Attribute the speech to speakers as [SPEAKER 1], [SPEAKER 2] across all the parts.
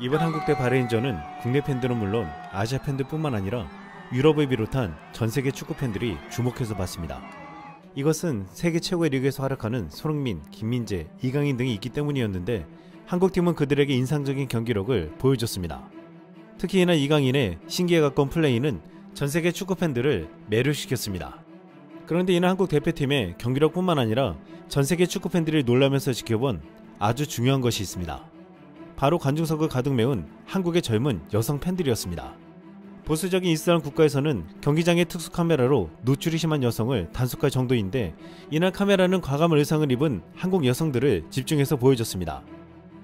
[SPEAKER 1] 이번 한국 대 바레인전은 국내 팬들은 물론 아시아 팬들뿐만 아니라 유럽을 비롯한 전 세계 축구 팬들이 주목해서 봤습니다. 이것은 세계 최고의 리그에서 활약하는 손흥민, 김민재, 이강인 등이 있기 때문이었는데 한국팀은 그들에게 인상적인 경기력을 보여줬습니다. 특히나 이강인의 신기에 가까운 플레이는 전 세계 축구 팬들을 매료시켰습니다. 그런데 이는 한국 대표팀의 경기력뿐만 아니라 전 세계 축구 팬들이 놀라면서 지켜본 아주 중요한 것이 있습니다. 바로 관중석을 가득 메운 한국의 젊은 여성 팬들이었습니다. 보수적인 이슬람 국가에서는 경기장의 특수 카메라로 노출이 심한 여성을 단속할 정도인데 이날 카메라는 과감한 의상을 입은 한국 여성들을 집중해서 보여줬습니다.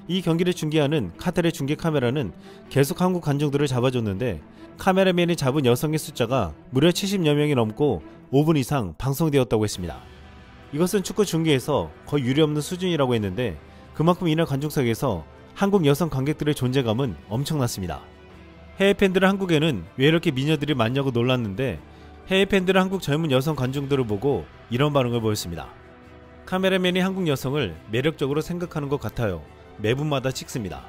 [SPEAKER 1] 이 경기를 중계하는 카타르의 중계 카메라는 계속 한국 관중들을 잡아줬는데 카메라맨이 잡은 여성의 숫자가 무려 70여 명이 넘고 5분 이상 방송되었다고 했습니다. 이것은 축구 중계에서 거의 유례없는 수준이라고 했는데 그만큼 이날 관중석에서 한국 여성 관객들의 존재감은 엄청났습니다. 해외 팬들은 한국에는 왜 이렇게 미녀들이 많냐고 놀랐는데 해외 팬들은 한국 젊은 여성 관중들을 보고 이런 반응을 보였습니다. 카메라맨이 한국 여성을 매력적으로 생각하는 것 같아요. 매분마다 찍습니다.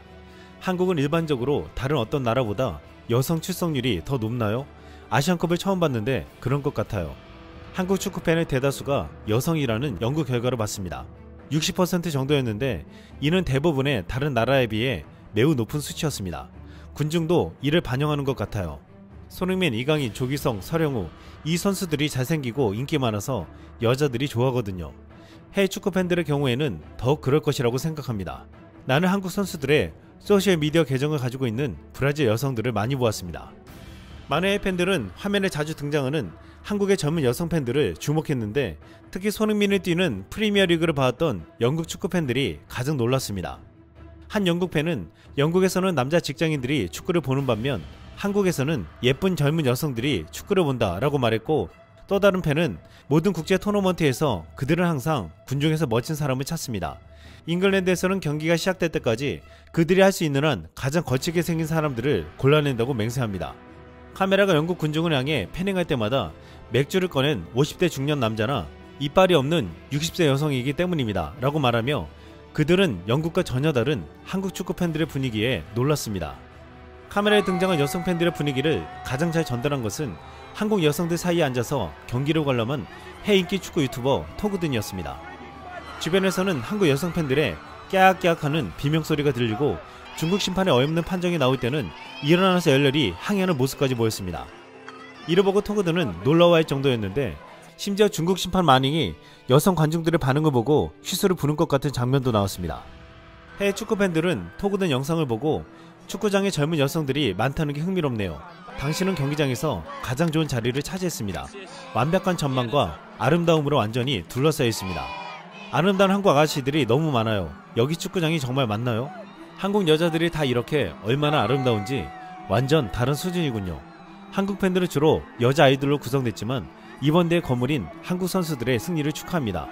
[SPEAKER 1] 한국은 일반적으로 다른 어떤 나라보다 여성 출석률이 더 높나요? 아시안컵을 처음 봤는데 그런 것 같아요. 한국 축구팬의 대다수가 여성이라는 연구 결과를 봤습니다. 60% 정도였는데 이는 대부분의 다른 나라에 비해 매우 높은 수치였습니다. 군중도 이를 반영하는 것 같아요. 손흥민, 이강인, 조기성, 서령우 이 선수들이 잘생기고 인기 많아서 여자들이 좋아하거든요. 해외 축구 팬들의 경우에는 더 그럴 것이라고 생각합니다. 나는 한국 선수들의 소셜 미디어 계정을 가지고 있는 브라질 여성들을 많이 보았습니다. 해외 팬들은 화면에 자주 등장하는 한국의 젊은 여성 팬들을 주목했는데 특히 손흥민이 뛰는 프리미어 리그를 봐왔던 영국 축구 팬들이 가장 놀랐습니다. 한 영국 팬은 영국에서는 남자 직장인들이 축구를 보는 반면 한국에서는 예쁜 젊은 여성들이 축구를 본다 라고 말했고 또 다른 팬은 모든 국제 토너먼트에서 그들은 항상 군중에서 멋진 사람을 찾습니다. 잉글랜드에서는 경기가 시작될 때까지 그들이 할 수 있는 한 가장 거칠게 생긴 사람들을 골라낸다고 맹세합니다. 카메라가 영국 군중을 향해 패닝할 때마다 맥주를 꺼낸 50대 중년 남자나 이빨이 없는 60세 여성이기 때문입니다. 라고 말하며 그들은 영국과 전혀 다른 한국 축구 팬들의 분위기에 놀랐습니다. 카메라에 등장한 여성 팬들의 분위기를 가장 잘 전달한 것은 한국 여성들 사이에 앉아서 경기를 관람한 해인기 축구 유튜버 토그든이었습니다. 주변에서는 한국 여성 팬들의 깨악깨악 하는 비명소리가 들리고 중국 심판의 어이없는 판정이 나올 때는 일어나서 열렬히 항의하는 모습까지 보였습니다. 이를 보고 토그든은 놀라워할 정도였는데 심지어 중국 심판 마닝이 여성 관중들의 반응을 보고 휘소를 부는 것 같은 장면도 나왔습니다. 해외 축구 팬들은 토그든 영상을 보고 축구장에 젊은 여성들이 많다는 게 흥미롭네요. 당신은 경기장에서 가장 좋은 자리를 차지했습니다. 완벽한 전망과 아름다움으로 완전히 둘러싸여 있습니다. 아름다운 한국 아가씨들이 너무 많아요. 여기 축구장이 정말 맞나요? 한국 여자들이 다 이렇게 얼마나 아름다운지 완전 다른 수준이군요. 한국 팬들은 주로 여자 아이들로 구성됐지만 이번 대회 거물인 한국 선수들의 승리를 축하합니다.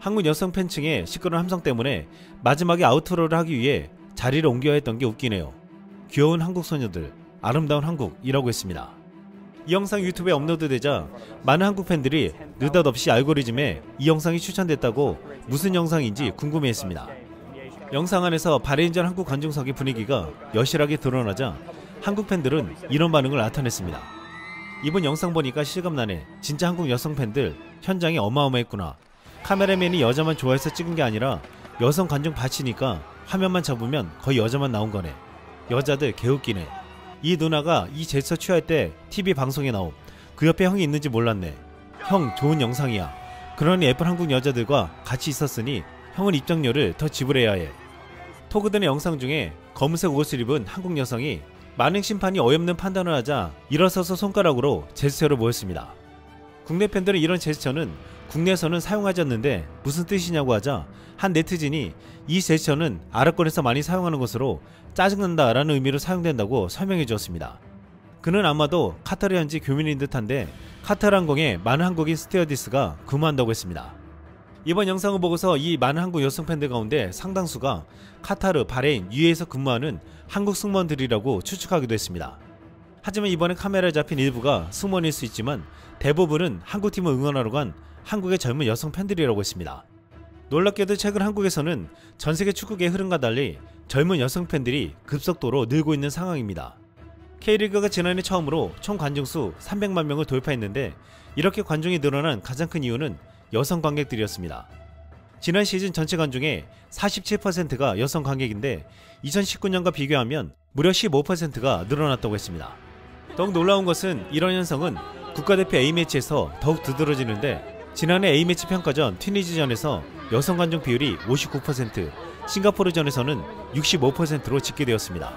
[SPEAKER 1] 한국 여성 팬층의 시끄러운 함성 때문에 마지막에 아우트로를 하기 위해 자리를 옮겨야 했던 게 웃기네요. 귀여운 한국 소녀들, 아름다운 한국이라고 했습니다. 이 영상 유튜브에 업로드되자 많은 한국 팬들이 느닷없이 알고리즘에 이 영상이 추천됐다고 무슨 영상인지 궁금해했습니다. 영상 안에서 바레인전 한국 관중석의 분위기가 여실하게 드러나자 한국 팬들은 이런 반응을 나타냈습니다. 이번 영상 보니까 실감나네. 진짜 한국 여성 팬들 현장이 어마어마했구나. 카메라맨이 여자만 좋아해서 찍은 게 아니라 여성 관중 받치니까 화면만 잡으면 거의 여자만 나온 거네. 여자들 개웃기네. 이 누나가 이 제스처 취할 때 TV 방송에 나옴. 그 옆에 형이 있는지 몰랐네. 형 좋은 영상이야. 그러니 예쁜 한국 여자들과 같이 있었으니 형은 입장료를 더 지불해야 해. 토그든의 영상 중에 검은색 옷을 입은 한국 여성이 많은 심판이 어이없는 판단을 하자 일어서서 손가락으로 제스처를 보였습니다. 국내 팬들은 이런 제스처는 국내에서는 사용하지 않는데 무슨 뜻이냐고 하자 한 네티즌이 이 제스처는 아랍권에서 많이 사용하는 것으로 짜증난다 라는 의미로 사용된다고 설명해 주었습니다. 그는 아마도 카타르 현지 교민인 듯한데 카타르 항공에 많은 한국인 스튜어디스가 근무한다고 했습니다. 이번 영상을 보고서 이 많은 한국 여성 팬들 가운데 상당수가 카타르, 바레인, UAE에서 근무하는 한국 승무원들이라고 추측하기도 했습니다. 하지만 이번에 카메라에 잡힌 일부가 승무원일 수 있지만 대부분은 한국팀을 응원하러 간 한국의 젊은 여성 팬들이라고 했습니다. 놀랍게도 최근 한국에서는 전 세계 축구계의 흐름과 달리 젊은 여성 팬들이 급속도로 늘고 있는 상황입니다. K리그가 지난해 처음으로 총 관중수 300만 명을 돌파했는데 이렇게 관중이 늘어난 가장 큰 이유는 여성 관객들이었습니다. 지난 시즌 전체 관중의 47%가 여성 관객인데 2019년과 비교하면 무려 15%가 늘어났다고 했습니다. 더욱 놀라운 것은 이런 현상은 국가대표 A매치에서 더욱 두드러지는데 지난해 A매치 평가전 튀니지전에서 여성 관중 비율이 59%, 싱가포르전에서는 65%로 집계되었습니다.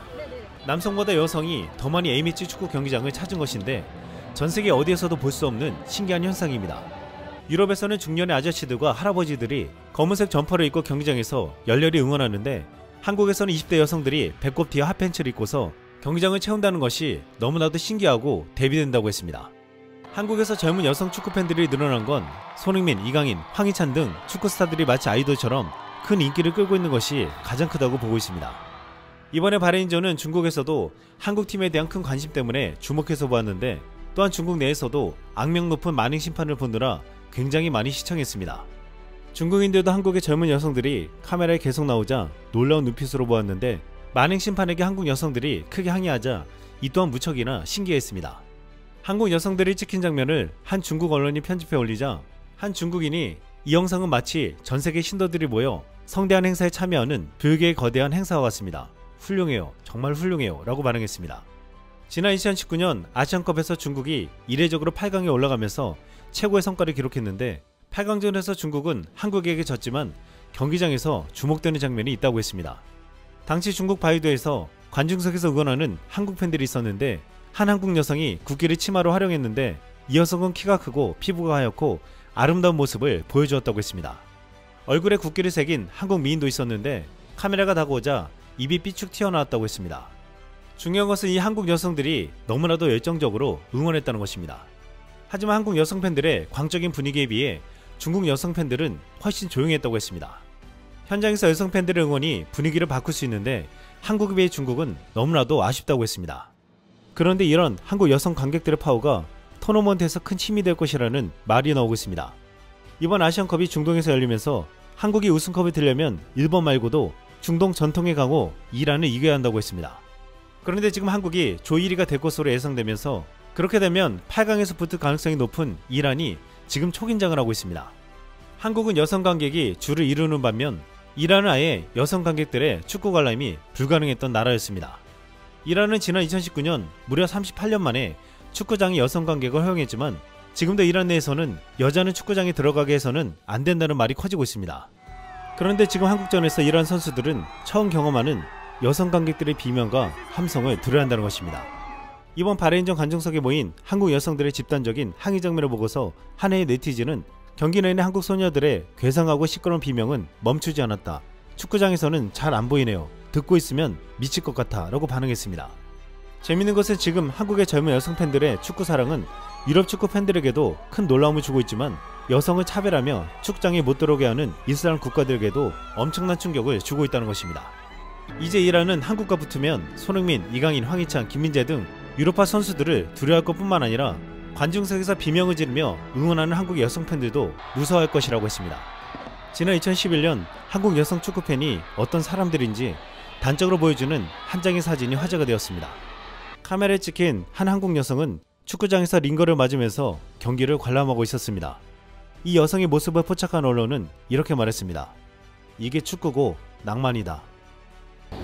[SPEAKER 1] 남성보다 여성이 더 많이 A매치 축구 경기장을 찾은 것인데 전 세계 어디에서도 볼 수 없는 신기한 현상입니다. 유럽에서는 중년의 아저씨들과 할아버지들이 검은색 점퍼를 입고 경기장에서 열렬히 응원하는데 한국에서는 20대 여성들이 배꼽 뒤에 핫팬츠를 입고서 경기장을 채운다는 것이 너무나도 신기하고 대비된다고 했습니다. 한국에서 젊은 여성 축구 팬들이 늘어난 건 손흥민, 이강인, 황희찬 등 축구 스타들이 마치 아이돌처럼 큰 인기를 끌고 있는 것이 가장 크다고 보고 있습니다. 이번에 바레인전은 중국에서도 한국 팀에 대한 큰 관심 때문에 주목해서 보았는데 또한 중국 내에서도 악명 높은 만행 심판을 보느라 굉장히 많이 시청했습니다. 중국인들도 한국의 젊은 여성들이 카메라에 계속 나오자 놀라운 눈빛으로 보았는데 만행 심판에게 한국 여성들이 크게 항의하자 이 또한 무척이나 신기했습니다. 한국 여성들이 찍힌 장면을 한 중국 언론이 편집해 올리자 한 중국인이 이 영상은 마치 전 세계 신도들이 모여 성대한 행사에 참여하는 불교의 거대한 행사와 같습니다. 훌륭해요. 정말 훌륭해요. 라고 반응했습니다. 지난 2019년 아시안컵에서 중국이 이례적으로 8강에 올라가면서 최고의 성과를 기록했는데 8강전에서 중국은 한국에게 졌지만 경기장에서 주목되는 장면이 있다고 했습니다. 당시 중국 바이도에서 관중석에서 응원하는 한국 팬들이 있었는데 한 한국 여성이 국기를 치마로 활용했는데 이 여성은 키가 크고 피부가 하얗고 아름다운 모습을 보여주었다고 했습니다. 얼굴에 국기를 새긴 한국 미인도 있었는데 카메라가 다가오자 입이 삐축 튀어나왔다고 했습니다. 중요한 것은 이 한국 여성들이 너무나도 열정적으로 응원했다는 것입니다. 하지만 한국 여성 팬들의 광적인 분위기에 비해 중국 여성 팬들은 훨씬 조용했다고 했습니다. 현장에서 여성 팬들의 응원이 분위기를 바꿀 수 있는데 한국에 비해 중국은 너무나도 아쉽다고 했습니다. 그런데 이런 한국 여성 관객들의 파워가 토너먼트에서 큰 힘이 될 것이라는 말이 나오고 있습니다. 이번 아시안컵이 중동에서 열리면서 한국이 우승컵을 들려면 일본 말고도 중동 전통의 강호 이란을 이겨야 한다고 했습니다. 그런데 지금 한국이 조 1위가 될 것으로 예상되면서 그렇게 되면 8강에서 붙을 가능성이 높은 이란이 지금 초긴장을 하고 있습니다. 한국은 여성 관객이 주를 이루는 반면 이란은 아예 여성 관객들의 축구 관람이 불가능했던 나라였습니다. 이란은 지난 2019년 무려 38년 만에 축구장에 여성 관객을 허용했지만 지금도 이란 내에서는 여자는 축구장에 들어가게 해서는 안 된다는 말이 커지고 있습니다. 그런데 지금 한국전에서 이란 선수들은 처음 경험하는 여성 관객들의 비명과 함성을 들어야 한다는 것입니다. 이번 바레인전 관중석에 모인 한국 여성들의 집단적인 항의 장면을 보고서 한 해의 네티즌은 경기 내내 한국 소녀들의 괴상하고 시끄러운 비명은 멈추지 않았다. 축구장에서는 잘 안 보이네요. 듣고 있으면 미칠 것 같아 라고 반응했습니다. 재밌는 것은 지금 한국의 젊은 여성 팬들의 축구 사랑은 유럽 축구 팬들에게도 큰 놀라움을 주고 있지만 여성을 차별하며 축장에 못 들어오게 하는 이슬람 국가들에게도 엄청난 충격을 주고 있다는 것입니다. 이제 이란은 한국과 붙으면 손흥민, 이강인, 황희찬, 김민재 등 유로파 선수들을 두려워할 것뿐만 아니라 관중석에서 비명을 지르며 응원하는 한국 여성 팬들도 무서워할 것이라고 했습니다. 지난 2011년 한국 여성 축구 팬이 어떤 사람들인지 단적으로 보여주는 한 장의 사진이 화제가 되었습니다. 카메라에 찍힌 한 한국 여성은 축구장에서 링거를 맞으면서 경기를 관람하고 있었습니다. 이 여성의 모습을 포착한 언론은 이렇게 말했습니다. 이게 축구고 낭만이다.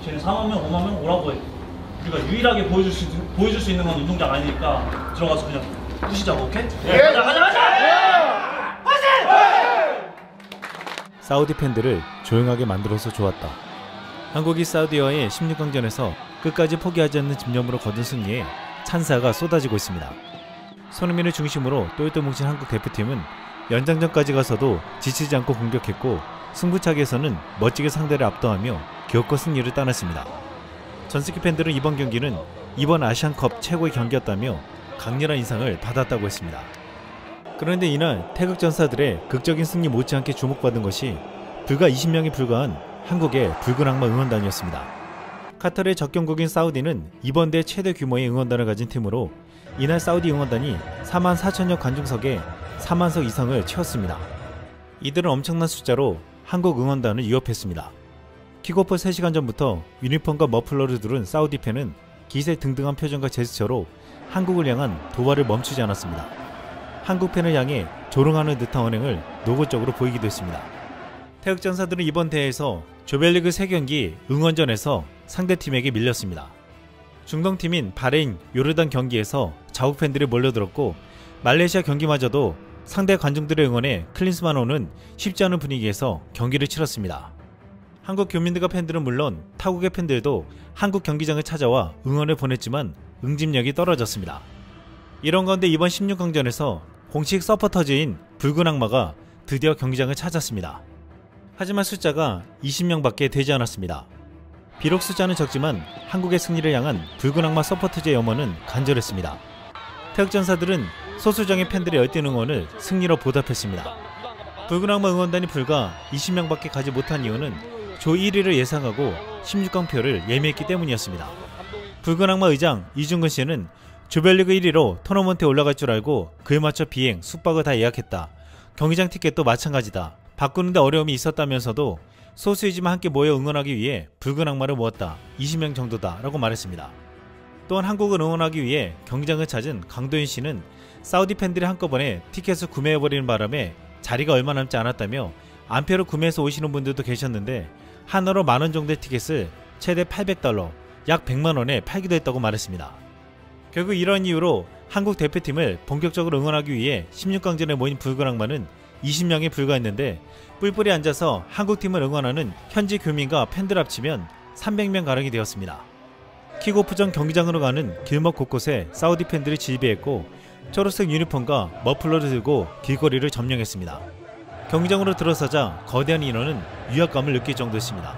[SPEAKER 2] 쟤는 4만 명, 5만 명 오라고 해. 우리가 유일하게 보여줄 수, 보여줄 수 있는 건 운동장 아니니까 들어가서 그냥 부시자고, 오케이? 예. 가자, 가자, 가자!
[SPEAKER 1] 사우디 팬들을 조용하게 만들어서 좋았다. 한국이 사우디와의 16강전에서 끝까지 포기하지 않는 집념으로 거둔 승리에 찬사가 쏟아지고 있습니다. 손흥민을 중심으로 똘똘 뭉친 한국 대표팀은 연장전까지 가서도 지치지 않고 공격했고 승부차기에서는 멋지게 상대를 압도하며 기어코 승리를 따냈습니다. 전스키 팬들은 이번 경기는 이번 아시안컵 최고의 경기였다며 강렬한 인상을 받았다고 했습니다. 그런데 이날 태극 전사들의 극적인 승리 못지않게 주목받은 것이 불과 20명이 불과한 한국의 붉은 악마 응원단이었습니다. 카타르의 적경국인 사우디는 이번 대회 최대 규모의 응원단을 가진 팀으로 이날 사우디 응원단이 4만 4천여 관중석에 4만석 이상을 채웠습니다. 이들은 엄청난 숫자로 한국 응원단을 위협했습니다. 킥오프 3시간 전부터 유니폼과 머플러를 두른 사우디 팬은 기세 등등한 표정과 제스처로 한국을 향한 도발을 멈추지 않았습니다. 한국 팬을 향해 조롱하는 듯한 언행을 노골적으로 보이기도 했습니다. 태극 전사들은 이번 대회에서 조별리그 3경기 응원전에서 상대팀에게 밀렸습니다. 중동팀인 바레인, 요르단 경기에서 자국 팬들이 몰려들었고 말레이시아 경기마저도 상대 관중들의 응원에 클린스만호는 쉽지 않은 분위기에서 경기를 치렀습니다. 한국 교민들과 팬들은 물론 타국의 팬들도 한국 경기장을 찾아와 응원을 보냈지만 응집력이 떨어졌습니다. 이런 가운데 이번 16강전에서 공식 서포터즈인 붉은 악마가 드디어 경기장을 찾았습니다. 하지만 숫자가 20명밖에 되지 않았습니다. 비록 숫자는 적지만 한국의 승리를 향한 붉은 악마 서포터즈의 염원은 간절했습니다. 태극전사들은 소수정의 팬들의 열띤 응원을 승리로 보답했습니다. 붉은 악마 응원단이 불과 20명밖에 가지 못한 이유는 조 1위를 예상하고 16강 표를 예매했기 때문이었습니다. 붉은 악마 의장 이중근 씨는 조별리그 1위로 토너먼트에 올라갈 줄 알고 그에 맞춰 비행, 숙박을 다 예약했다. 경기장 티켓도 마찬가지다. 바꾸는데 어려움이 있었다면서도 소수이지만 함께 모여 응원하기 위해 붉은 악마를 모았다. 20명 정도다. 라고 말했습니다. 또한 한국을 응원하기 위해 경기장을 찾은 강도인 씨는 사우디 팬들이 한꺼번에 티켓을 구매해버리는 바람에 자리가 얼마 남지 않았다며 안표를 구매해서 오시는 분들도 계셨는데 하나로 만원 정도의 티켓을 최대 800달러, 약 100만원에 팔기도 했다고 말했습니다. 결국 이런 이유로 한국 대표팀을 본격적으로 응원하기 위해 16강전에 모인 악마는 20명에 불과했는데 뿔뿔이 앉아서 한국팀을 응원하는 현지 교민과 팬들 합치면 300명 가량이 되었습니다. 킥오프 전 경기장으로 가는 길목 곳곳에 사우디 팬들이 즐비했고 초록색 유니폼과 머플러를 들고 길거리를 점령했습니다. 경기장으로 들어서자 거대한 인원은 위압감을 느낄 정도였습니다.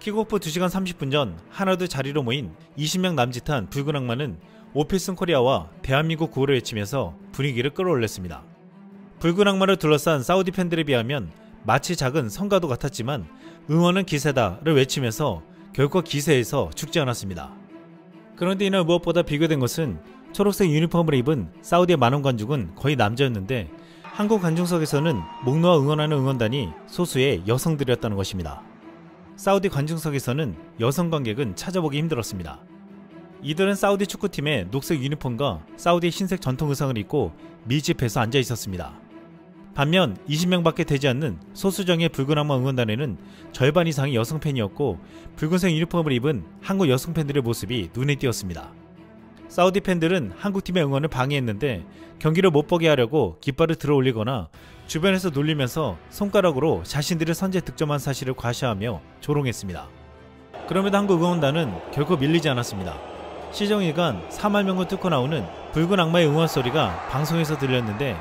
[SPEAKER 1] 킥오프 2시간 30분 전 하나둘 자리로 모인 20명 남짓한 붉은 악마는 오 필승 코리아와 대한민국 구호를 외치면서 분위기를 끌어올렸습니다. 붉은 악마를 둘러싼 사우디 팬들에 비하면 마치 작은 성가도 같았지만 응원은 기세다를 외치면서 결코 기세에서 죽지 않았습니다. 그런데 이날 무엇보다 비교된 것은 초록색 유니폼을 입은 사우디의 만원 관중은 거의 남자였는데 한국 관중석에서는 목 놓아 응원하는 응원단이 소수의 여성들이었다는 것입니다. 사우디 관중석에서는 여성 관객은 찾아보기 힘들었습니다. 이들은 사우디 축구팀의 녹색 유니폼과 사우디 흰색 전통 의상을 입고 밀집해서 앉아 있었습니다. 반면 20명밖에 되지 않는 소수정의 붉은 악마 응원단에는 절반 이상이 여성 팬이었고 붉은색 유니폼을 입은 한국 여성 팬들의 모습이 눈에 띄었습니다. 사우디 팬들은 한국팀의 응원을 방해했는데 경기를 못 보게 하려고 깃발을 들어 올리거나 주변에서 놀리면서 손가락으로 자신들의 선제 득점한 사실을 과시하며 조롱했습니다. 그럼에도 한국 응원단은 결코 밀리지 않았습니다. 시정일간 4만 명을 뚫고 나오는 붉은 악마의 응원 소리가 방송에서 들렸는데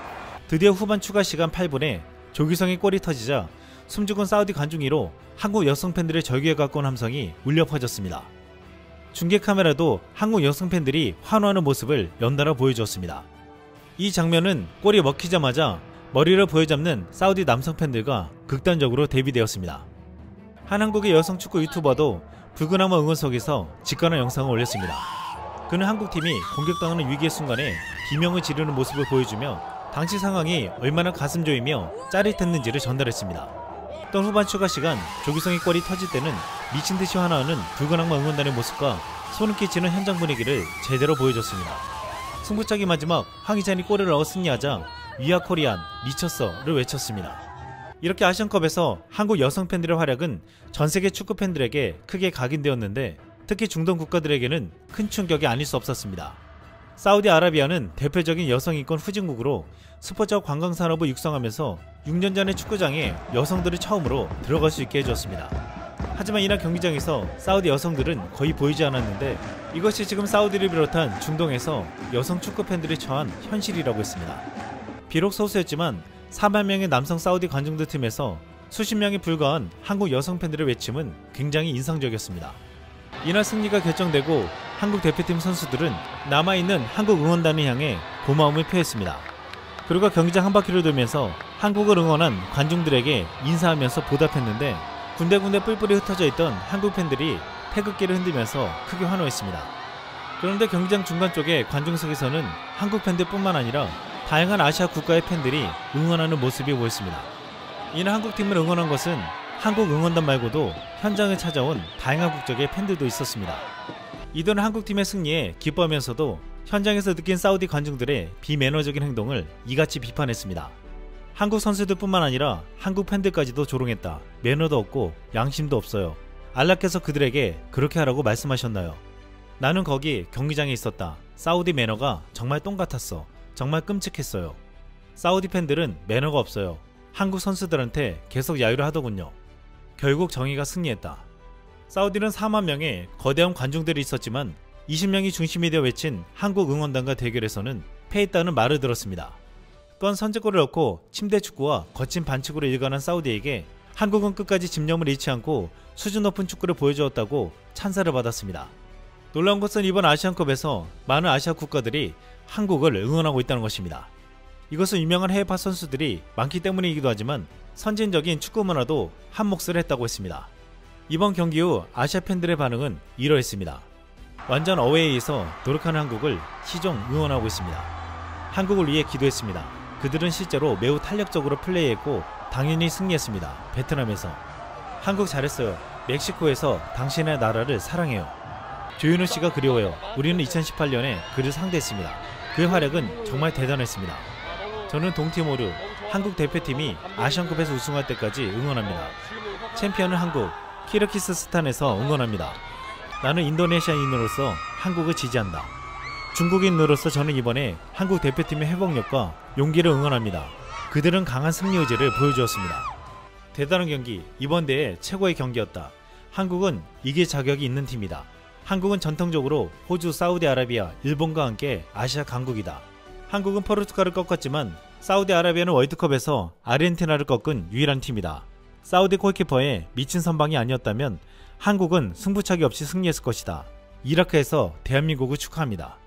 [SPEAKER 1] 드디어 후반 추가 시간 8분에 조규성의 골이 터지자 숨죽은 사우디 관중이로 한국 여성 팬들의 절규에 가까운 함성이 울려 퍼졌습니다. 중계 카메라도 한국 여성 팬들이 환호하는 모습을 연달아 보여주었습니다. 이 장면은 골이 먹히자마자 머리를 보여잡는 사우디 남성 팬들과 극단적으로 대비되었습니다. 한 한국의 여성 축구 유튜버도 붉은 악마 응원석에서 직관한 영상을 올렸습니다. 그는 한국팀이 공격당하는 위기의 순간에 비명을 지르는 모습을 보여주며 당시 상황이 얼마나 가슴 조이며 짜릿했는지를 전달했습니다. 또한 후반 추가 시간 조기성의 골이 터질 때는 미친 듯이 환호하는 붉은 악마 응원단의 모습과 소름 끼치는 현장 분위기를 제대로 보여줬습니다. 승부차기 마지막 황희찬이 골을 넣어 승리하자 위아 코리안 미쳤어를 외쳤습니다. 이렇게 아시안컵에서 한국 여성 팬들의 활약은 전 세계 축구 팬들에게 크게 각인되었는데 특히 중동 국가들에게는 큰 충격이 아닐 수 없었습니다. 사우디아라비아는 대표적인 여성 인권 후진국으로 스포츠와 관광 산업을 육성하면서 6년 전의 축구장에 여성들이 처음으로 들어갈 수 있게 해주었습니다. 하지만 이날 경기장에서 사우디 여성들은 거의 보이지 않았는데 이것이 지금 사우디를 비롯한 중동에서 여성 축구 팬들이 처한 현실이라고 했습니다. 비록 소수였지만 4만 명의 남성 사우디 관중들 틈에서 수십 명이 불과한 한국 여성 팬들의 외침은 굉장히 인상적이었습니다. 이날 승리가 결정되고 한국 대표팀 선수들은 남아있는 한국 응원단을 향해 고마움을 표했습니다. 그리고 경기장 한 바퀴를 돌면서 한국을 응원한 관중들에게 인사하면서 보답했는데 군데군데 뿔뿔이 흩어져 있던 한국 팬들이 태극기를 흔들면서 크게 환호했습니다. 그런데 경기장 중간 쪽에 관중석에서는 한국 팬들뿐만 아니라 다양한 아시아 국가의 팬들이 응원하는 모습이 보였습니다. 이날 한국 팀을 응원한 것은 한국 응원단 말고도 현장을 찾아온 다양한 국적의 팬들도 있었습니다. 이들은 한국팀의 승리에 기뻐하면서도 현장에서 느낀 사우디 관중들의 비매너적인 행동을 이같이 비판했습니다. 한국 선수들뿐만 아니라 한국 팬들까지도 조롱했다. 매너도 없고 양심도 없어요. 알라께서 그들에게 그렇게 하라고 말씀하셨나요? 나는 거기 경기장에 있었다. 사우디 매너가 정말 똥 같았어. 정말 끔찍했어요. 사우디 팬들은 매너가 없어요. 한국 선수들한테 계속 야유를 하더군요. 결국 정의가 승리했다. 사우디는 4만 명의 거대한 관중들이 있었지만 20명이 중심이 되어 외친 한국 응원단과 대결에서는 패했다는 말을 들었습니다. 또한 선제골을 넣고 침대 축구와 거친 반칙으로 일관한 사우디에게 한국은 끝까지 집념을 잃지 않고 수준 높은 축구를 보여주었다고 찬사를 받았습니다. 놀라운 것은 이번 아시안컵에서 많은 아시아 국가들이 한국을 응원하고 있다는 것입니다. 이것은 유명한 해외파 선수들이 많기 때문이기도 하지만 선진적인 축구 문화도 한 몫을 했다고 했습니다. 이번 경기 후 아시아 팬들의 반응은 이러했습니다. 완전 어웨이에서 노력하는 한국을 시종 응원하고 있습니다. 한국을 위해 기도했습니다. 그들은 실제로 매우 탄력적으로 플레이했고 당연히 승리했습니다. 베트남에서. 한국 잘했어요. 멕시코에서 당신의 나라를 사랑해요. 조윤우 씨가 그리워요. 우리는 2018년에 그를 상대했습니다. 그의 활약은 정말 대단했습니다. 저는 동티모르 한국 대표팀이 아시안컵에서 우승할 때까지 응원합니다. 챔피언은 한국, 키르키스스탄에서 응원합니다. 나는 인도네시아인으로서 한국을 지지한다. 중국인으로서 저는 이번에 한국 대표팀의 회복력과 용기를 응원합니다. 그들은 강한 승리 의지를 보여주었습니다. 대단한 경기, 이번 대회 최고의 경기였다. 한국은 이길 자격이 있는 팀이다. 한국은 전통적으로 호주, 사우디아라비아, 일본과 함께 아시아 강국이다. 한국은 포르투갈을 꺾었지만 사우디아라비아는 월드컵에서 아르헨티나를 꺾은 유일한 팀이다. 사우디 골키퍼의 미친 선방이 아니었다면 한국은 승부차기 없이 승리했을 것이다. 이라크에서 대한민국을 축하합니다.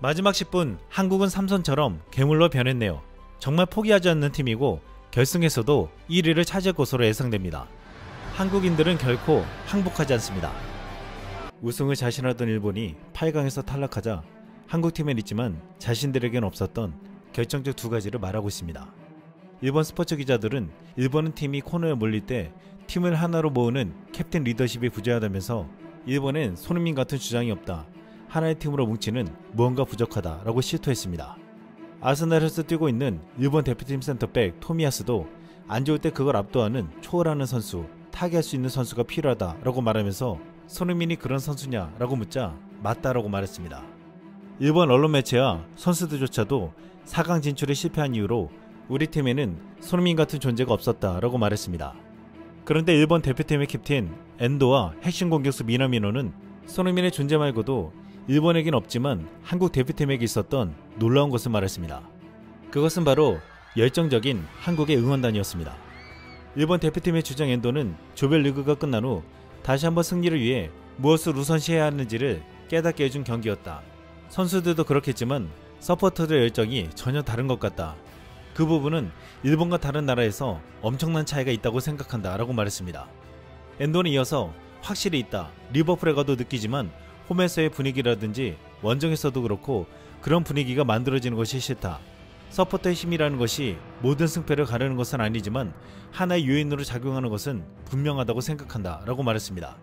[SPEAKER 1] 마지막 10분 한국은 삼선처럼 괴물로 변했네요. 정말 포기하지 않는 팀이고 결승에서도 1위를 차지할 것으로 예상됩니다. 한국인들은 결코 항복하지 않습니다. 우승을 자신하던 일본이 8강에서 탈락하자 한국팀엔 있지만 자신들에겐 없었던 결정적 두 가지를 말하고 있습니다. 일본 스포츠 기자들은 일본은 팀이 코너에 몰릴 때 팀을 하나로 모으는 캡틴 리더십이 부재하다면서 일본엔 손흥민 같은 주장이 없다. 하나의 팀으로 뭉치는 무언가 부족하다라고 실토했습니다. 아스날에서 뛰고 있는 일본 대표팀 센터백 토미야스도 안 좋을 때 그걸 압도하는 초월하는 선수, 타개할 수 있는 선수가 필요하다라고 말하면서 손흥민이 그런 선수냐라고 묻자 맞다라고 말했습니다. 일본 언론 매체와 선수들조차도 4강 진출에 실패한 이유로 우리 팀에는 손흥민 같은 존재가 없었다라고 말했습니다. 그런데 일본 대표팀의 캡틴 엔도와 핵심 공격수 미나미노는 손흥민의 존재 말고도 일본에겐 없지만 한국 대표팀에게 있었던 놀라운 것을 말했습니다. 그것은 바로 열정적인 한국의 응원단이었습니다. 일본 대표팀의 주장 엔도는 조별리그가 끝난 후 다시 한번 승리를 위해 무엇을 우선시해야 하는지를 깨닫게 해준 경기였다. 선수들도 그렇겠지만 서포터들의 열정이 전혀 다른 것 같다. 그 부분은 일본과 다른 나라에서 엄청난 차이가 있다고 생각한다 라고 말했습니다. 엔도는 이어서 확실히 있다. 리버풀에 가도 느끼지만 홈에서의 분위기라든지 원정에서도 그렇고 그런 분위기가 만들어지는 것이 싫다. 서포터의 힘이라는 것이 모든 승패를 가르는 것은 아니지만 하나의 요인으로 작용하는 것은 분명하다고 생각한다 라고 말했습니다.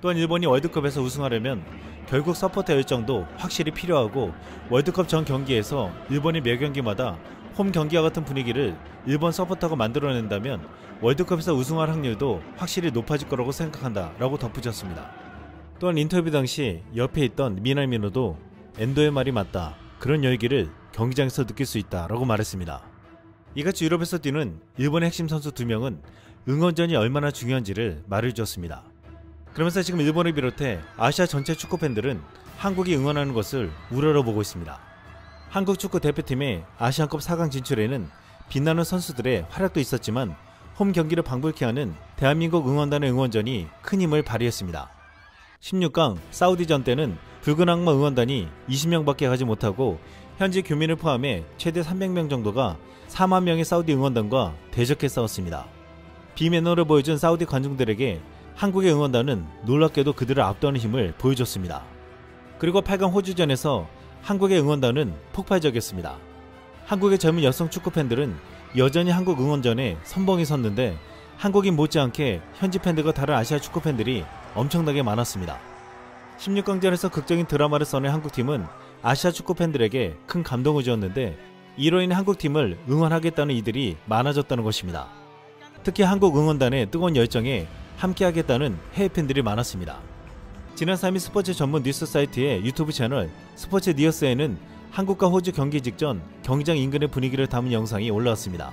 [SPEAKER 1] 또한 일본이 월드컵에서 우승하려면 결국 서포터 열정도 확실히 필요하고 월드컵 전 경기에서 일본이 매 경기마다 홈 경기와 같은 분위기를 일본 서포터가 만들어낸다면 월드컵에서 우승할 확률도 확실히 높아질 거라고 생각한다 라고 덧붙였습니다. 또한 인터뷰 당시 옆에 있던 미나미노도 엔도의 말이 맞다. 그런 열기를 경기장에서 느낄 수 있다 라고 말했습니다. 이같이 유럽에서 뛰는 일본의 핵심 선수 두 명은 응원전이 얼마나 중요한지를 말해주었습니다. 그러면서 지금 일본을 비롯해 아시아 전체 축구 팬들은 한국이 응원하는 것을 우러러 보고 있습니다. 한국 축구 대표팀의 아시안컵 4강 진출에는 빛나는 선수들의 활약도 있었지만 홈 경기를 방불케 하는 대한민국 응원단의 응원전이 큰 힘을 발휘했습니다. 16강 사우디전 때는 붉은 악마 응원단이 20명밖에 가지 못하고 현지 교민을 포함해 최대 300명 정도가 4만 명의 사우디 응원단과 대적해 싸웠습니다. 비매너를 보여준 사우디 관중들에게 한국의 응원단은 놀랍게도 그들을 압도하는 힘을 보여줬습니다. 그리고 8강 호주전에서 한국의 응원단은 폭발적이었습니다. 한국의 젊은 여성 축구 팬들은 여전히 한국 응원전에 선봉이 섰는데 한국인 못지않게 현지 팬들과 다른 아시아 축구 팬들이 엄청나게 많았습니다. 16강전에서 극적인 드라마를 써낸 한국팀은 아시아 축구 팬들에게 큰 감동을 주었는데 이로 인해 한국팀을 응원하겠다는 이들이 많아졌다는 것입니다. 특히 한국 응원단의 뜨거운 열정에 함께하겠다는 해외 팬들이 많았습니다. 지난 3일 스포츠 전문 뉴스 사이트의 유튜브 채널 스포츠 니어스에는 한국과 호주 경기 직전 경기장 인근의 분위기를 담은 영상이 올라왔습니다.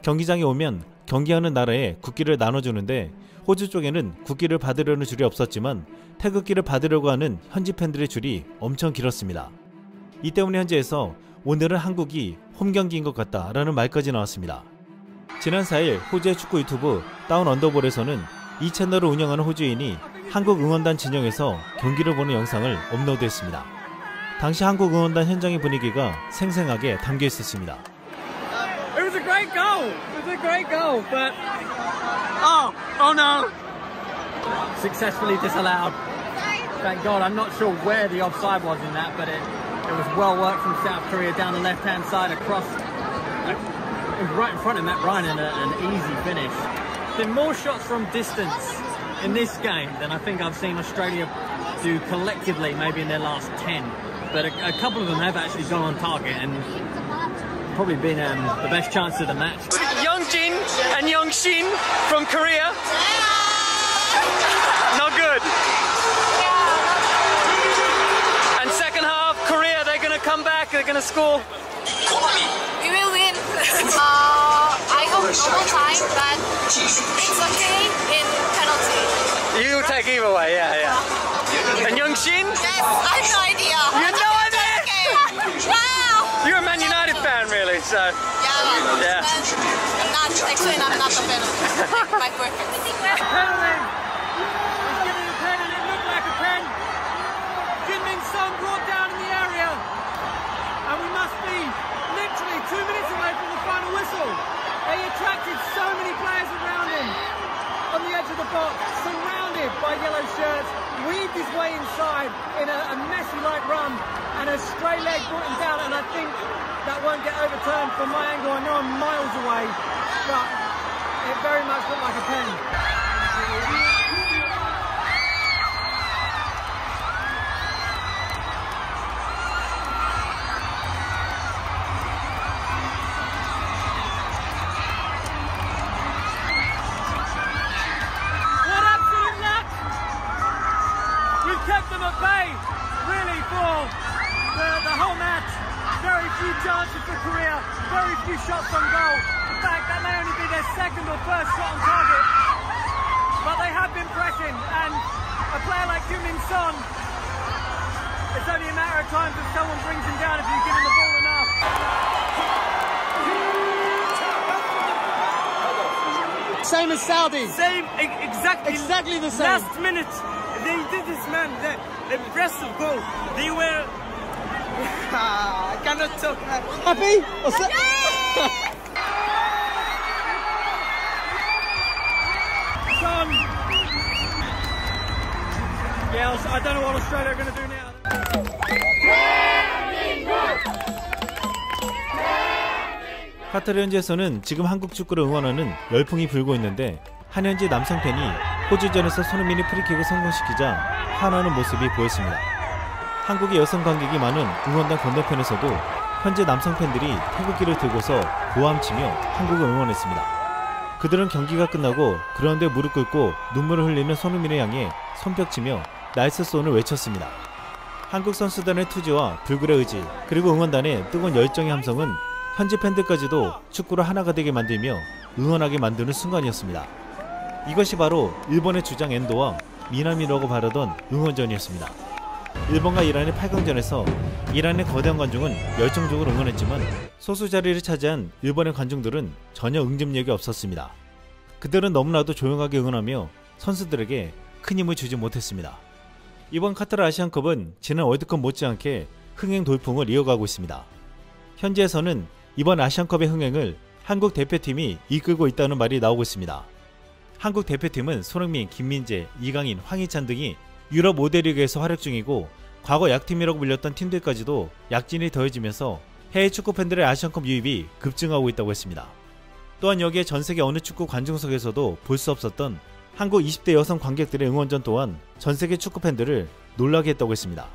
[SPEAKER 1] 경기장에 오면 경기하는 나라에 국기를 나눠주는데 호주 쪽에는 국기를 받으려는 줄이 없었지만 태극기를 받으려고 하는 현지 팬들의 줄이 엄청 길었습니다. 이 때문에 현지에서 오늘은 한국이 홈 경기인 것 같다라는 말까지 나왔습니다. 지난 4일 호주의 축구 유튜브 다운 언더볼에서는 이 채널을 운영하는 호주인이 한국 응원단 진영에서 경기를 보는 영상을 업로드했습니다. 당시 한국 응원단 현장의 분위기가 생생하게 담겨 있었습니다.
[SPEAKER 3] It was a great goal. It was a great goal, but oh, oh no! Successfully disallowed. Thank God. I'm not sure where the offside was in that, but it it was well worked from South Korea down the left-hand side across. Right in front of Matt Ryan and an easy finish. Been more shots from distance in this game than I think I've seen Australia do collectively, maybe in their last ten. But a, a couple of them have actually gone on target and probably been um, the best chance of the match. Young Jin and Young Shin from Korea. Not good. And second half, Korea, they're going to come back, they're going to score.
[SPEAKER 4] We will win. uh, I hope normal time, but it's okay in penalty.
[SPEAKER 3] You take either way, yeah, yeah. And Young Shin,
[SPEAKER 4] Yes, I have no idea.
[SPEAKER 3] You have no idea?
[SPEAKER 4] Wow.
[SPEAKER 3] you're a Man United fan, really, so.
[SPEAKER 4] Yeah.
[SPEAKER 3] Yeah.
[SPEAKER 4] but I'm not. Actually, I'm not a fan of my boyfriend.
[SPEAKER 3] Penalty! He's giving a pen it looked like a pen. Kim Min Sung brought down in the area. And we must be literally two minutes away from the final whistle. They attracted so many players around him on the edge of the box, surrounded by yellow shirts, weaved his way inside in a, a messy light run, and a stray leg brought him down. And I think that won't get overturned from my angle. I know I'm miles away, but it very much looked like a pen.
[SPEAKER 5] Exactly.
[SPEAKER 3] The same.
[SPEAKER 5] Last minute, they did this, man. The, impressive goal. They were. I cannot talk.
[SPEAKER 3] Happy? What's that? Son. Yeah, I don't know what Australia are going to do now.
[SPEAKER 1] 카타르 현지에서는 지금 한국 축구를 응원하는 열풍이 불고 있는데 한 현지 남성 팬이 호주전에서 손흥민이 프리킥을 성공시키자 환호하는 모습이 보였습니다. 한국의 여성 관객이 많은 응원단 건너편에서도 현지 남성 팬들이 태극기를 들고서 고함치며 한국을 응원했습니다. 그들은 경기가 끝나고 그라운드에 무릎 꿇고 눈물을 흘리는 손흥민을 향해 손뼉치며 nice 손을 외쳤습니다. 한국 선수단의 투지와 불굴의 의지 그리고 응원단의 뜨거운 열정의 함성은 현지 팬들까지도 축구를 하나가 되게 만들며 응원하게 만드는 순간이었습니다. 이것이 바로 일본의 주장 엔도와 미나미라고 바라던 응원전이었습니다. 일본과 이란의 8강전에서 이란의 거대한 관중은 열정적으로 응원했지만 소수 자리를 차지한 일본의 관중들은 전혀 응집력이 없었습니다. 그들은 너무나도 조용하게 응원하며 선수들에게 큰 힘을 주지 못했습니다. 이번 카타르 아시안컵은 지난 월드컵 못지않게 흥행 돌풍을 이어가고 있습니다. 현지에서는 이번 아시안컵의 흥행을 한국 대표팀이 이끌고 있다는 말이 나오고 있습니다. 한국 대표팀은 손흥민, 김민재, 이강인, 황희찬 등이 유럽 5대 리그에서 활약 중이고 과거 약팀이라고 불렸던 팀들까지도 약진이 더해지면서 해외 축구 팬들의 아시안컵 유입이 급증하고 있다고 했습니다. 또한 여기에 전 세계 어느 축구 관중석에서도 볼 수 없었던 한국 20대 여성 관객들의 응원전 또한 전 세계 축구 팬들을 놀라게 했다고 했습니다.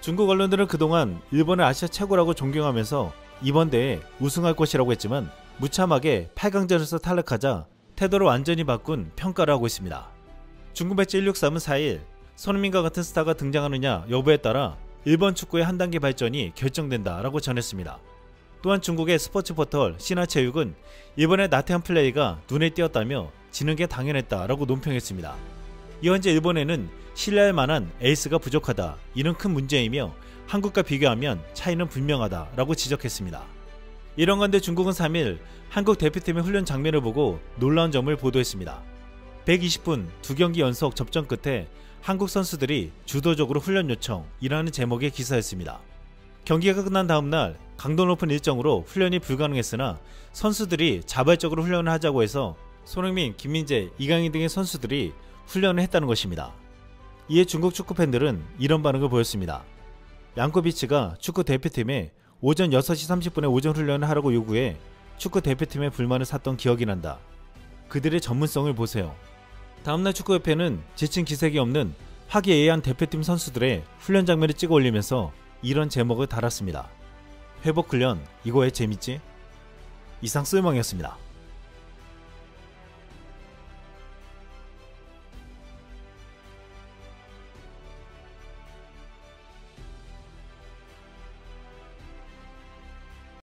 [SPEAKER 1] 중국 언론들은 그동안 일본을 아시아 최고라고 존경하면서 이번 대회 우승할 것이라고 했지만 무참하게 8강전에서 탈락하자 태도를 완전히 바꾼 평가를 하고 있습니다. 중국 매체 163은 4일 손흥민과 같은 스타가 등장하느냐 여부에 따라 일본 축구의 한 단계 발전이 결정된다라고 전했습니다. 또한 중국의 스포츠 포털 신화체육은 일본의 나태한 플레이가 눈에 띄었다며 지는 게 당연했다라고 논평했습니다. 이 현재 일본에는 신뢰할 만한 에이스가 부족하다. 이는 큰 문제이며 한국과 비교하면 차이는 분명하다라고 지적했습니다. 이런 건데 중국은 3일 한국 대표팀의 훈련 장면을 보고 놀라운 점을 보도했습니다. 120분 두 경기 연속 접전 끝에 한국 선수들이 주도적으로 훈련 요청이라는 제목의 기사였습니다. 경기가 끝난 다음날 강도 높은 일정으로 훈련이 불가능했으나 선수들이 자발적으로 훈련을 하자고 해서 손흥민, 김민재, 이강인 등의 선수들이 훈련을 했다는 것입니다. 이에 중국 축구 팬들은 이런 반응을 보였습니다. 양코비치가 축구 대표팀에 오전 6시 30분에 오전 훈련을 하라고 요구해 축구 대표팀의 불만을 샀던 기억이 난다. 그들의 전문성을 보세요. 다음날 축구협회는 지친 기색이 없는 화기애애한 대표팀 선수들의 훈련 장면을 찍어 올리면서 이런 제목을 달았습니다. 회복 훈련 이거에 재밌지? 이상 쓸멍이었습니다.